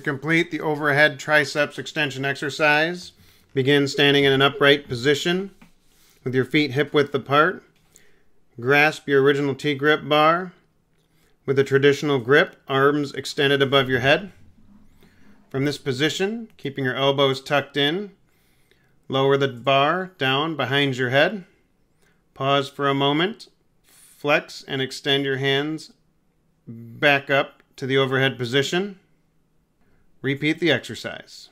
To complete the overhead triceps extension exercise, begin standing in an upright position with your feet hip width apart. Grasp your original T grip bar with a traditional grip, arms extended above your head. From this position, keeping your elbows tucked in, lower the bar down behind your head. Pause for a moment, flex and extend your hands back up to the overhead position. Repeat the exercise.